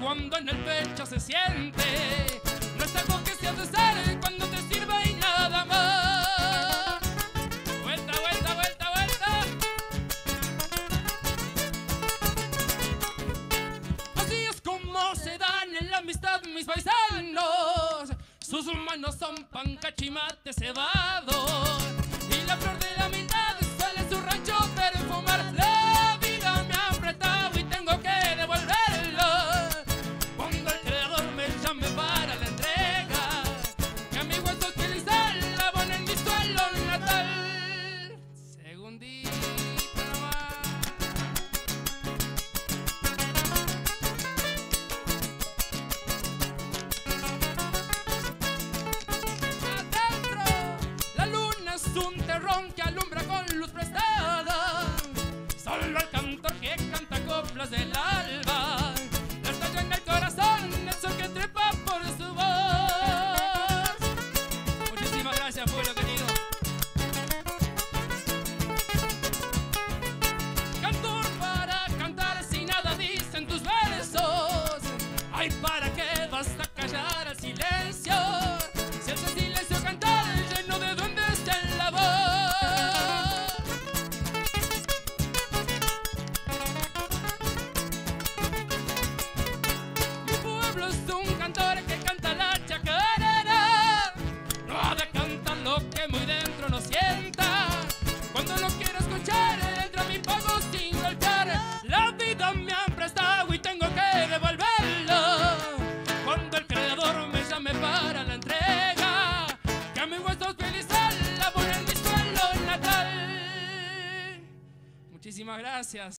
cuando en el pecho se siente. No es algo que se ha de ser cuando te sirva y nada más. Vuelta, vuelta, vuelta, vuelta. Así es como se dan en la amistad mis paisanos. Sus manos son pan cachimate cebado. Y la flor de la humildad Ay, ¿para qué vas a callar al silencio? Si ese silencio cantar lleno de duendes en la voz. Mi pueblo es un cantor que canta la chacarera. No ha de cantar lo que muy dentro no sienta. Gracias.